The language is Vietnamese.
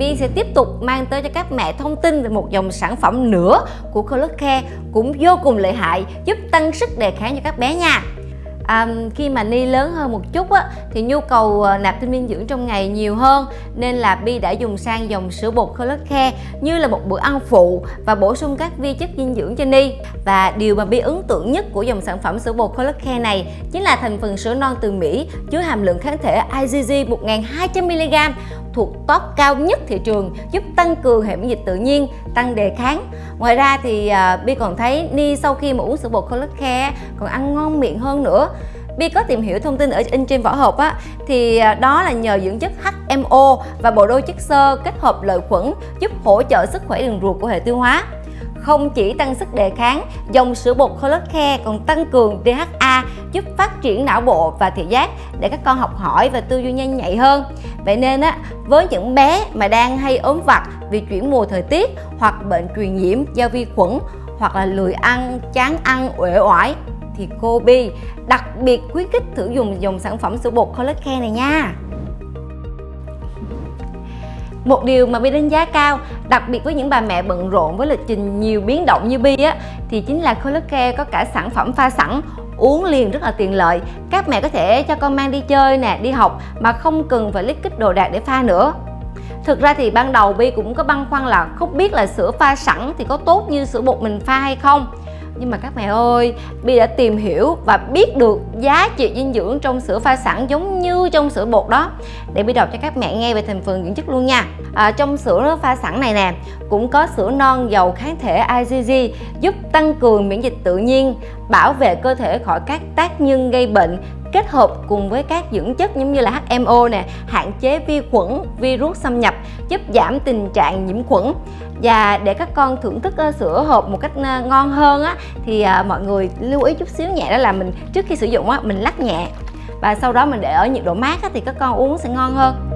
Vi sẽ tiếp tục mang tới cho các mẹ thông tin về một dòng sản phẩm nữa của Color Care cũng vô cùng lợi hại giúp tăng sức đề kháng cho các bé nha. À, khi mà Ni lớn hơn một chút á, thì nhu cầu ờ, nạp tinh dinh dưỡng trong ngày nhiều hơn nên là Bi đã dùng sang dòng sữa bột Color Care như là một bữa ăn phụ và bổ sung các vi chất dinh dưỡng cho Ni. Và điều mà Bi ấn tượng nhất của dòng sản phẩm sữa bột Color Care này chính là thành phần sữa non từ Mỹ chứa hàm lượng kháng thể IgG 1200mg thuộc top cao nhất thị trường giúp tăng cường hệ miễn dịch tự nhiên tăng đề kháng. Ngoài ra thì uh, bi còn thấy ni sau khi mà uống sữa bột Color Care còn ăn ngon miệng hơn nữa. Bi có tìm hiểu thông tin ở in trên vỏ hộp á thì à, đó là nhờ dưỡng chất HMO và bộ đôi chất xơ kết hợp lợi khuẩn giúp hỗ trợ sức khỏe đường ruột của hệ tiêu hóa không chỉ tăng sức đề kháng, dòng sữa bột Color Care còn tăng cường DHA giúp phát triển não bộ và thị giác để các con học hỏi và tư duy nhanh nhạy hơn. Vậy nên á, với những bé mà đang hay ốm vặt vì chuyển mùa thời tiết hoặc bệnh truyền nhiễm do vi khuẩn hoặc là lười ăn, chán ăn, uể oải thì cô Bi đặc biệt khuyến khích thử dùng dòng sản phẩm sữa bột Color Care này nha. Một điều mà Bi đánh giá cao, đặc biệt với những bà mẹ bận rộn với lịch trình nhiều biến động như Bi á, thì chính là Color Care có cả sản phẩm pha sẵn uống liền rất là tiện lợi. Các mẹ có thể cho con mang đi chơi nè đi học mà không cần phải lít kích đồ đạc để pha nữa. Thực ra thì ban đầu bi cũng có băn khoăn là không biết là sữa pha sẵn thì có tốt như sữa bột mình pha hay không nhưng mà các mẹ ơi Bi đã tìm hiểu và biết được giá trị dinh dưỡng trong sữa pha sẵn giống như trong sữa bột đó. Để Bi đọc cho các mẹ nghe về thành phần dưỡng chất luôn nha. À, trong sữa pha sẵn này nè cũng có sữa non giàu kháng thể IgG giúp tăng cường miễn dịch tự nhiên bảo vệ cơ thể khỏi các tác nhân gây bệnh kết hợp cùng với các dưỡng chất giống như là HMO nè hạn chế vi khuẩn virus xâm nhập giúp giảm tình trạng nhiễm khuẩn. Và để các con thưởng thức sữa hộp một cách ngon hơn á thì à, mọi người lưu ý chút xíu nhẹ đó là mình trước khi sử dụng á mình lắc nhẹ. Và sau đó mình để ở nhiệt độ mát á, thì các con uống sẽ ngon hơn.